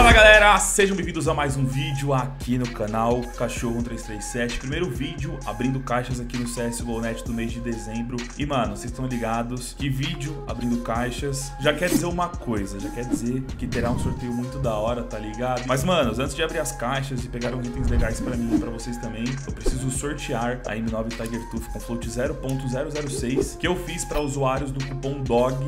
Fala galera, sejam bem-vindos a mais um vídeo aqui no canal Cachorro 1337 Primeiro vídeo abrindo caixas aqui no CSGO.net do mês de dezembro. E mano, vocês estão ligados que vídeo abrindo caixas já quer dizer uma coisa Já quer dizer que terá um sorteio muito da hora, tá ligado? Mas manos, antes de abrir as caixas e pegar uns itens legais pra mim e pra vocês também Eu preciso sortear a M9 Tiger Tooth com float 0.006 Que eu fiz pra usuários do cupom DOG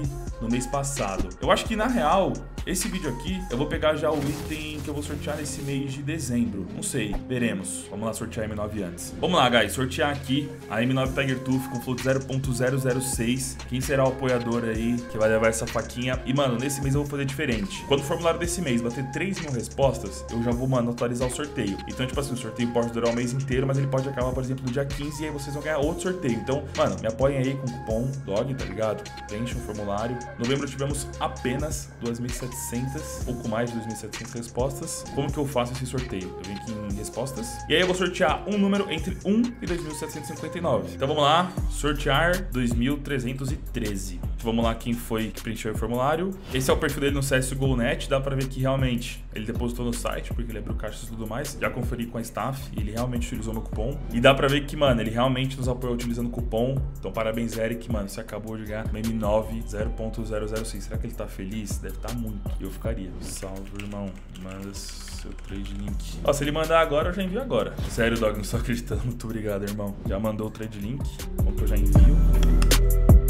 no mês passado Eu acho que na real, esse vídeo aqui eu vou pegar já o item que eu vou sortear nesse mês de dezembro. Não sei, veremos. Vamos lá sortear a M9 antes. Vamos lá, guys, sortear aqui a M9 Tiger Tooth com float 0.006. Quem será o apoiador aí que vai levar essa faquinha? E, mano, nesse mês eu vou fazer diferente. Quando o formulário desse mês bater 3 mil respostas, eu já vou, mano, atualizar o sorteio. Então, tipo assim, o sorteio pode durar o mês inteiro, mas ele pode acabar, por exemplo, no dia 15 e aí vocês vão ganhar outro sorteio. Então, mano, me apoiem aí com o cupom DOG, tá ligado? Preenche um formulário. Em novembro tivemos apenas 2.700, pouco mais de 2.700 respostas. Como que eu faço esse sorteio? Eu venho aqui em respostas. E aí eu vou sortear um número entre 1 e 2.759. Então vamos lá, sortear 2.313. Vamos lá quem foi que preencheu o formulário. Esse é o perfil dele no CSGO.net. Dá pra ver que realmente ele depositou no site, porque ele abriu caixas e tudo mais. Já conferi com a staff ele realmente utilizou meu cupom. E dá pra ver que, mano, ele realmente nos apoiou utilizando o cupom. Então parabéns, Eric, mano. Você acabou de ganhar uma M9 0.006. Será que ele tá feliz? Deve estar tá muito. Eu ficaria. Salve, irmão. Manda seu trade link. Ó, se ele mandar agora, eu já envio agora. Sério, Dog, não estou acreditando. Muito obrigado, irmão. Já mandou o trade link. Como que eu já envio?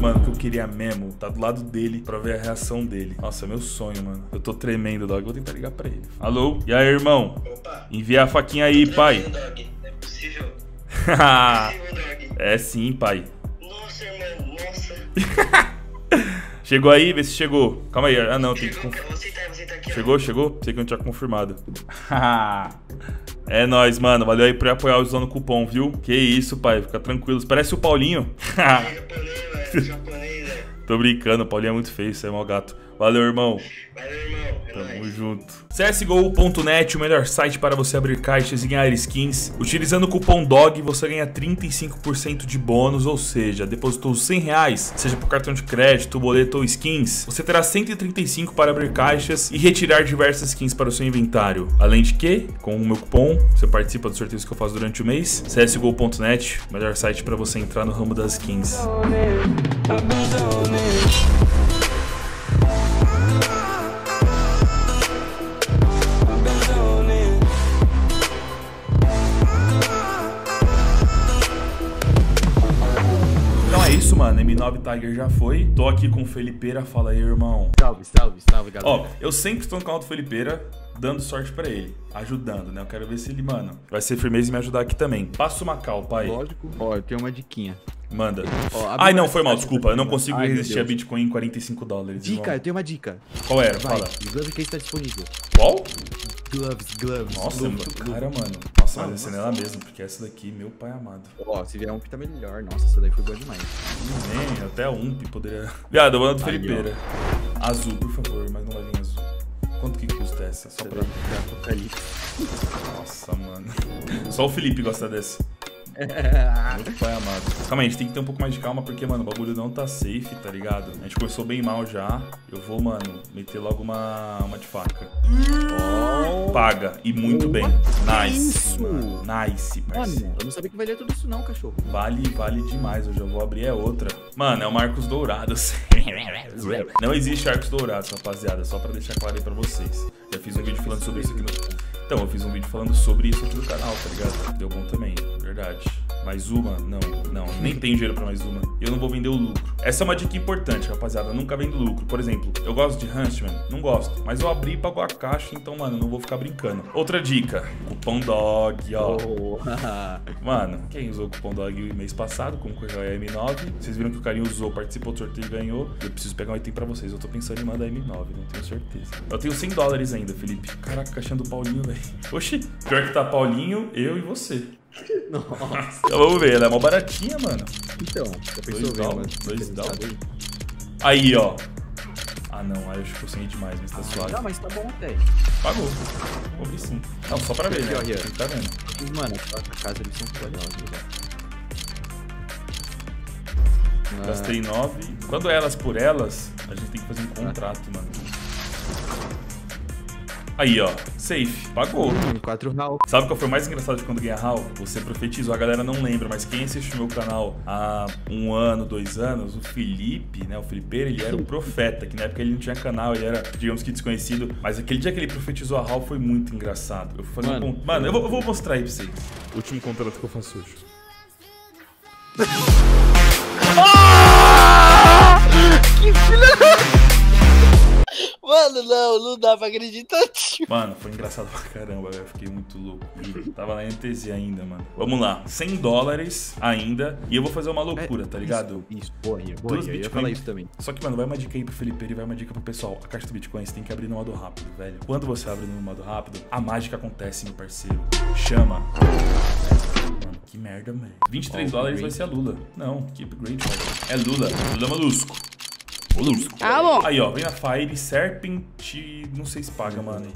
Mano, que eu queria mesmo, tá do lado dele pra ver a reação dele. Nossa, é meu sonho, mano. Eu tô tremendo, Dog. Vou tentar ligar pra ele. Alô? E aí, irmão? Opa. Envia a faquinha aí, pai. Dog. Não é possível. É possível, Dog. é sim, pai. Nossa, irmão. Nossa. Chegou aí? Vê se chegou. Calma aí. Ah, não. Tem que... Chegou, conf- cara. Você tá, você tá aqui. ó. Chegou? Chegou? Sei que não tinha confirmado. é nóis, mano. Valeu aí por apoiar usando o cupom, viu? Que isso, pai. Fica tranquilo. Parece o Paulinho. Velho. Tô brincando. O Paulinho é muito feio. Você é mau gato. Valeu, irmão. Valeu, irmão. Tamo junto. CSGO.net, o melhor site para você abrir caixas e ganhar skins. Utilizando o cupom DOG, você ganha 35% de bônus, ou seja, depositou 100 reais, seja por cartão de crédito, boleto ou skins, você terá 135 para abrir caixas e retirar diversas skins para o seu inventário. Além de que, com o meu cupom, você participa dos sorteios que eu faço durante o mês. CSGO.net, o melhor site para você entrar no ramo das skins. Tiger já foi. Tô aqui com o Felipeira. Fala aí, irmão. Salve, salve, salve, galera. Ó, eu sempre estou no canal do Felipeira dando sorte pra ele, ajudando, né? Eu quero ver se ele, mano, vai ser firmeza e me ajudar aqui também. Passa uma cal, pai. Lógico. Ó, eu tenho uma diquinha. Manda. Ó, Ai, não, foi mal, desculpa. Eu não consigo. Ai, resistir a. Bitcoin em 45 dólares. Dica, eu irmão. tenho uma dica. Qual era? Vai, Fala. Gloves que está disponível. Qual? Gloves, gloves. Nossa, é luva, muito luva. cara, mano. Nossa, mas esse nela mesmo, porque essa daqui, meu pai amado. Ó, se vier um que tá melhor. Nossa, essa daí foi boa demais. Nem, até a UMP poderia. Viado, eu vou do Aí, Felipeira. Azul, por favor, mas não vai vir azul. Quanto que custa essa? Só Essa pra. Nossa, mano. Só o Felipe gosta dessa. Muito pai amado. Calma aí, a gente tem que ter um pouco mais de calma, porque, mano, o bagulho não tá safe, tá ligado? A gente começou bem mal já. Eu vou, mano, meter logo uma, uma de faca. Ó. Paga. E muito bem. Que Nice, isso? mano. Nice, parceiro. Mano, eu não sabia que valia tudo isso não, cachorro. Vale, vale demais. Eu já vou abrir é outra. Mano, é o Marcos Dourados. Não existe Arcos Dourados, rapaziada. Só pra deixar claro aí pra vocês. Já fiz um vídeo falando sobre isso aqui no. Então, eu fiz um vídeo falando sobre isso aqui no canal, tá ligado? Deu bom também, verdade. Mais uma? Não, não. Nem tenho dinheiro pra mais uma. E eu não vou vender o lucro. Essa é uma dica importante, rapaziada. Nunca vendo lucro. Por exemplo, eu gosto de Huntsman? Não gosto. Mas eu abri e pagou a caixa, então, mano, eu não vou ficar brincando. Outra dica. Cupom DOG, ó. Oh. Mano, quem usou o cupom DOG mês passado, concorreu a M9. Vocês viram que o carinho usou, participou do sorteio e ganhou. Eu preciso pegar um item pra vocês. Eu tô pensando em mandar M9, não tenho certeza. Eu tenho 100 dólares ainda, Felipe. Caraca, caixinha do Paulinho, velho. Oxi, pior que tá Paulinho, eu e você. Nossa. Então vamos ver, ela é mó baratinha, mano. Então, já pensou Dois down, dois down. aí? Aí, ó. Ah, não, aí eu acho que eu sei demais, mas tá suave. Não, mas tá bom até. Pagou. Abrir sim. Não, só pra ver, né? Aqui, ó, aqui, ó. Quem tá vendo. Mano, a casa eles são valiosos, velho. Ah, Gastei 9. Quando é elas por elas, a gente tem que fazer um contrato, mano. Aí, ó. Safe. Pagou. Hum, 4 round. Sabe qual foi o mais engraçado de quando ganhar HAL? Você profetizou, a galera não lembra, mas quem assistiu meu canal há um ano, dois anos, o Felipe, né? O Felipeira, ele era um profeta, que na época ele não tinha canal, ele era, digamos que, desconhecido. Mas aquele dia que ele profetizou a HAL foi muito engraçado. Eu fui fazer Mano, um. Mano, eu vou, eu vou mostrar aí pra vocês. Último contrato que eu faço hoje. Mano, não, não dá pra acreditar. tio. Mano, foi engraçado pra caramba, velho. Eu fiquei muito louco. Tava na NTZ ainda, mano. Vamos lá. 100 dólares ainda. E eu vou fazer uma loucura, tá ligado? Isso, isso. boa, boa, Duas eu ia falar isso também. Só que, mano, vai uma dica aí pro Felipe e vai uma dica pro pessoal. A caixa do Bitcoin você tem que abrir no modo rápido, velho. Quando você abre no modo rápido, a mágica acontece, meu parceiro. Chama. Mano, que merda, velho. 23 Ó, dólares vai ser a Lula. Não, que upgrade, velho. É Lula. Lula Molusco. Molusco. Tá bom. Aí, ó, vem a Fire, Serpent, não sei se paga, mano.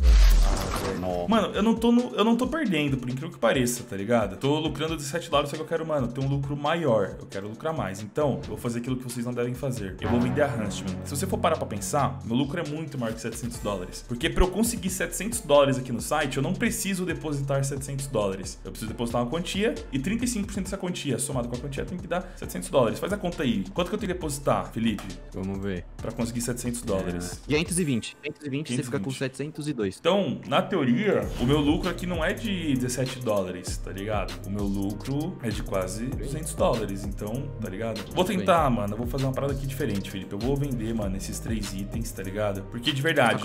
Nossa. Mano, eu não tô no- eu não tô perdendo, por incrível que pareça, tá ligado? Tô lucrando 17 dólares, só que eu quero, mano, ter um lucro maior. Eu quero lucrar mais. Então, eu vou fazer aquilo que vocês não devem fazer. Eu vou vender a Huntsman. Se você for parar pra pensar, meu lucro é muito maior que 700 dólares. Porque pra eu conseguir 700 dólares aqui no site, eu não preciso depositar 700 dólares. Eu preciso depositar uma quantia e 35% dessa quantia, somado com a quantia, tem que dar 700 dólares. Faz a conta aí. Quanto que eu tenho que depositar, Felipe, Vamos ver. Pra conseguir 700 dólares? 520. 520, você fica com 520. 702. Então, na teoria, o meu lucro aqui não é de 17 dólares, tá ligado? O meu lucro é de quase 200 dólares, então, tá ligado? Vou tentar, mano, eu vou fazer uma parada aqui diferente, Felipe. Eu vou vender, mano, esses três itens, tá ligado? Porque de verdade.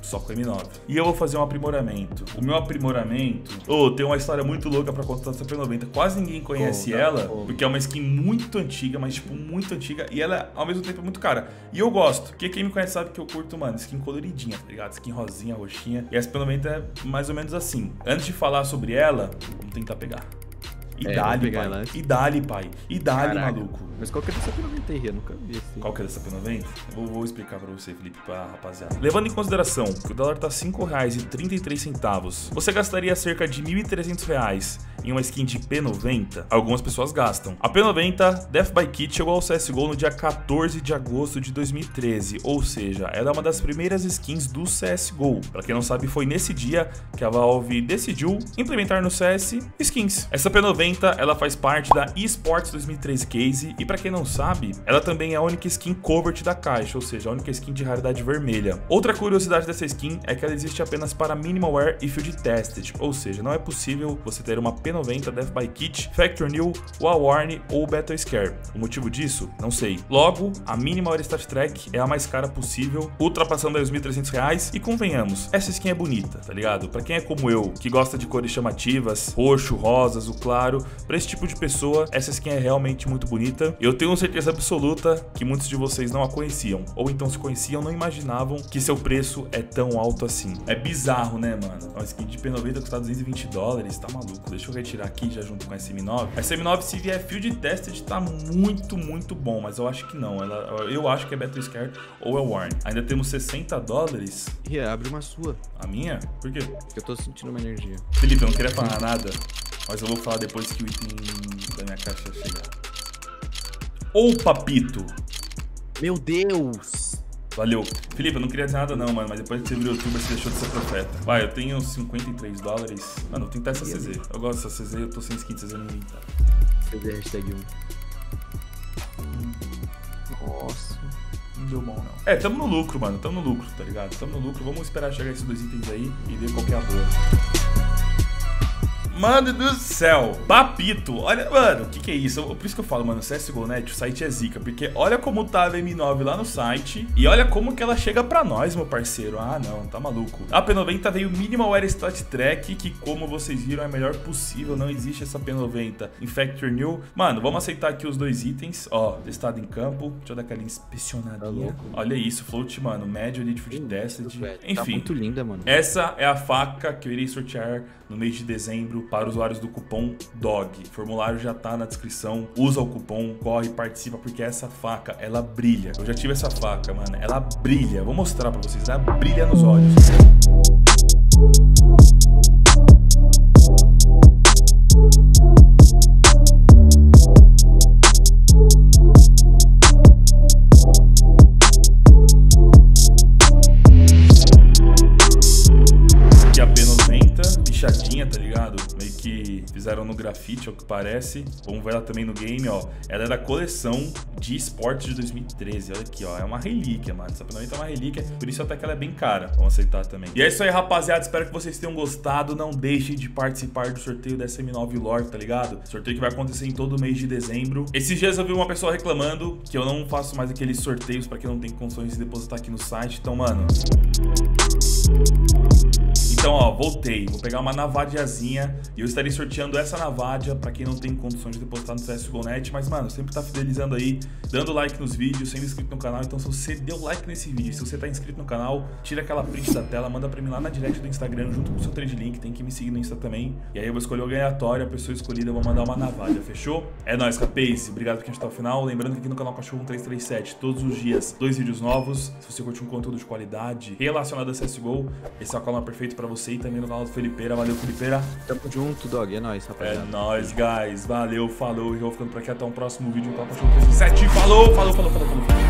Só com M9. E eu vou fazer um aprimoramento. O meu aprimoramento. Ô, tem uma história muito louca pra contar dessa P90. Quase ninguém conhece Conta, ela, conta. porque é uma skin muito antiga, mas, tipo, muito antiga. E ela, ao mesmo tempo, é muito cara. E eu gosto, porque quem me conhece sabe que eu curto, mano, skin coloridinha, tá ligado? Skin rosinha, roxinha. E essa P90 é mais ou menos assim. Antes de falar sobre ela, vamos tentar pegar. E É, dali, pai. ela. E dali, pai. E dali, Caraca. maluco. Mas qual que é dessa P90 aí, Ria? Nunca vi esse. Qual que é dessa P90? Eu vou, vou explicar pra você, Felipe, pra rapaziada. Levando em consideração que o dólar tá R$ 5,33, você gastaria cerca de R$ 1.300 em uma skin de P90? Algumas pessoas gastam. A P90 Death by Kit chegou ao CSGO no dia 14 de agosto de 2013, ou seja, ela é uma das primeiras skins do CSGO. Pra quem não sabe, foi nesse dia que a Valve decidiu implementar no CS skins. Essa P90, ela faz parte da eSports 2013 Case e pra quem não sabe, ela também é a única skin covert da caixa, ou seja, a única skin de raridade vermelha. Outra curiosidade dessa skin é que ela existe apenas para Minimalware e Field Tested, ou seja, não é possível você ter uma P90 Death by Kit, Factor New, Warn ou Battle Scare. O motivo disso? Não sei. Logo, a Minimalware Stat Track é a mais cara possível, ultrapassando os 1.300 reais e convenhamos, essa skin é bonita, tá ligado? Pra quem é como eu, que gosta de cores chamativas, roxo, rosa, azul claro, pra esse tipo de pessoa, essa skin é realmente muito bonita. Eu tenho certeza absoluta que muitos de vocês não a conheciam, ou então se conheciam, não imaginavam que seu preço é tão alto assim. É bizarro, né, mano? Uma skin de P90 custa 220 dólares, tá maluco. Deixa eu retirar aqui já junto com a SM9. A SM9, se vier Field Tested, tá muito, muito bom, mas eu acho que não. Ela, eu acho que é Battle Scare ou é Warn. Ainda temos 60 dólares. Ria, abre uma sua. A minha? Por quê? Que eu tô sentindo uma energia. Felipe, eu não queria falar nada, mas eu vou falar depois que o item da minha caixa chegar. Ou papito. Meu Deus! Valeu. Felipe, eu não queria dizer nada não, mano, mas depois que você virou youtuber, você deixou de ser profeta. Vai, eu tenho 53 dólares. Mano, eu tenho que ter essa CZ. Eu gosto dessa CZ, eu tô sem skin de CZ no inventário. Cadê a hashtag 1? Nossa. Não deu bom, não. É, tamo no lucro, mano. Tamo no lucro, tá ligado? Tamo no lucro. Vamos esperar chegar esses dois itens aí e ver qual que é a boa. Mano do céu, papito. Olha, mano, o que, que é isso? Eu- Por isso que eu falo, mano, CSGO.net, o site é zica. Porque olha como tá a M9 lá no site e olha como que ela chega pra nós, meu parceiro. Ah, não, tá maluco. A P90 veio Minimal Air Stat Track, que como vocês viram é a melhor possível. Não existe essa P90 em New. Mano, vamos aceitar aqui os dois itens. Ó, testado em campo. Deixa eu dar aquela Tá inspecionadinha. louco. Olha isso, float, mano. Médio de food tested. Tá Enfim. muito linda, mano. Essa é a faca que eu irei sortear no mês de dezembro para usuários do cupom DOG. O formulário já tá na descrição. Usa o cupom, corre, participa, porque essa faca, ela brilha. Eu já tive essa faca, mano. Ela brilha. Vou mostrar pra vocês. Ela brilha nos olhos. Grafite, é o que parece. Vamos ver ela também no game, ó. Ela é da coleção de esportes de 2013. Olha aqui, ó. É uma relíquia, mano. Essa finalmente é uma relíquia, por isso até que ela é bem cara. Vamos aceitar também. E é isso aí, rapaziada. Espero que vocês tenham gostado. Não deixem de participar do sorteio da SM9 Lore, tá ligado? Sorteio que vai acontecer em todo mês de dezembro. Esses dias eu vi uma pessoa reclamando que eu não faço mais aqueles sorteios pra quem não tem condições de depositar aqui no site. Então, mano... Então, ó, voltei. Vou pegar uma navadiazinha e eu estarei sorteando essa navadia pra quem não tem condições de depositar no CSGO.net. Mas, mano, sempre tá fidelizando aí, dando like nos vídeos, sendo inscrito no canal. Então, se você deu like nesse vídeo, se você tá inscrito no canal, tira aquela print da tela, manda pra mim lá na direct do Instagram, junto com o seu trade link. Tem que me seguir no Insta também. E aí eu vou escolher o ganhatório, a pessoa escolhida, eu vou mandar uma navadia, fechou? É nóis, Capace. Obrigado por quem está ao final. Lembrando que aqui no canal Cachorro 1337, todos os dias, dois vídeos novos. Se você curte um conteúdo de qualidade relacionado a CSGO, esse é o canal perfeito pra você e também no canal do Felipeira. Valeu, Felipeira. Tamo junto, dog. É nóis, É rapaziada. nóis, guys. Valeu, falou. E eu vou ficando por aqui até um próximo vídeo no canal Cachorro 1337. Falou, falou, falou, falou, falou.